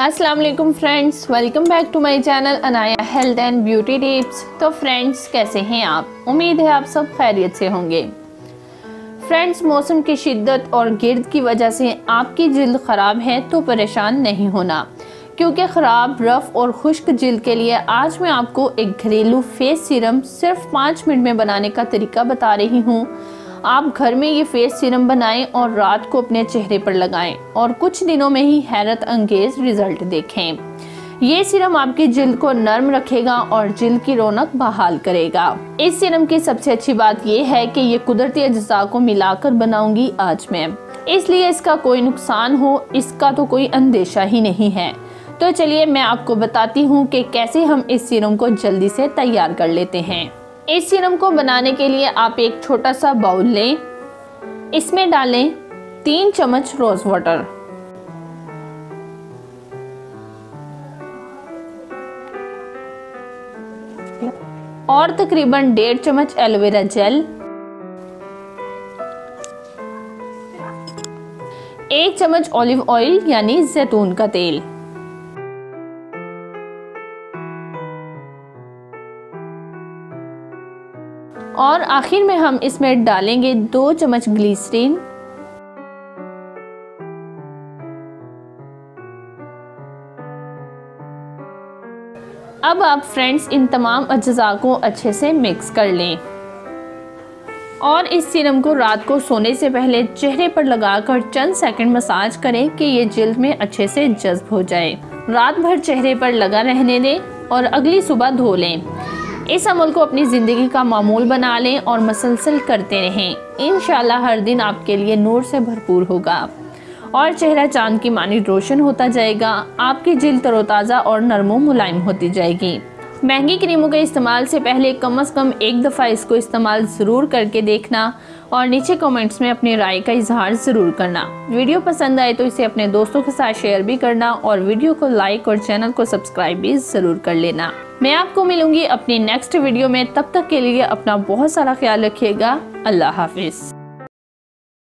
अस्सलाम वालेकुम friends, welcome back to my channel Anaya health and beauty tips. तो friends, कैसे हैं आप? उम्मीद है आप सब खैरियत से होंगे। फ्रेंड्स, मौसम की शिद्दत और गिर्द की वजह से आपकी जिल्द ख़राब है तो परेशान नहीं होना, क्योंकि ख़राब, रफ़ और खुश्क जिल्द के लिए आज मैं आपको एक घरेलू फेस सीरम सिर्फ़ पाँच मिनट में बनाने का तरीका बता रही हूँ। आप घर में ये फेस सीरम बनाएँ और रात को अपने चेहरे पर लगाएँ और कुछ दिनों में ही हैरत अंगेज रिज़ल्ट देखें। ये सीरम आपकी जिल्द को नर्म रखेगा और जिल्द की रौनक बहाल करेगा। इस सीरम की सबसे अच्छी बात यह है कि ये कुदरती अज्जा को मिलाकर बनाऊँगी आज मैं। इसलिए इसका कोई नुकसान हो, इसका तो कोई अंदेशा ही नहीं है। तो चलिए मैं आपको बताती हूँ कि कैसे हम इस सीरम को जल्दी से तैयार कर लेते हैं। इस सीरम को बनाने के लिए आप एक छोटा सा बाउल लें। इसमें डालें तीन चम्मच रोज वाटर और तकरीबन डेढ़ चम्मच एलोवेरा जेल। एक चम्मच ऑलिव ऑयल यानी जैतून का तेल। और आखिर में हम इसमें डालेंगे दो चम्मच ग्लीसरीन। अब आप फ्रेंड्स इन तमाम अज्जा को अच्छे से मिक्स कर लें। और इस सीरम को रात को सोने से पहले चेहरे पर लगाकर चंद सेकंड मसाज करें कि ये जल्द में अच्छे से जज्ब हो जाए। रात भर चेहरे पर लगा रहने दें और अगली सुबह धो लें। इस अमल को अपनी ज़िंदगी का मामूल बना लें और मसलसल करते रहें। इन हर दिन आपके लिए नूर से भरपूर होगा। और चेहरा चाँद की मानी रोशन होता जाएगा। आपकी जिल तरोताज़ा और नरमो मुलायम होती जाएगी। महँगी क्रीमों के इस्तेमाल से पहले कम अज़ कम एक दफ़ा इसको इस्तेमाल ज़रूर करके देखना। और नीचे कमेंट्स में अपनी राय का इजहार ज़रूर करना। वीडियो पसंद आए तो इसे अपने दोस्तों के साथ शेयर भी करना और वीडियो को लाइक और चैनल को सब्सक्राइब भी ज़रूर कर लेना। मैं आपको मिलूँगी अपनी नेक्स्ट वीडियो में। तब तक के लिए अपना बहुत सारा ख्याल रखिएगा। अल्लाह हाफिज़।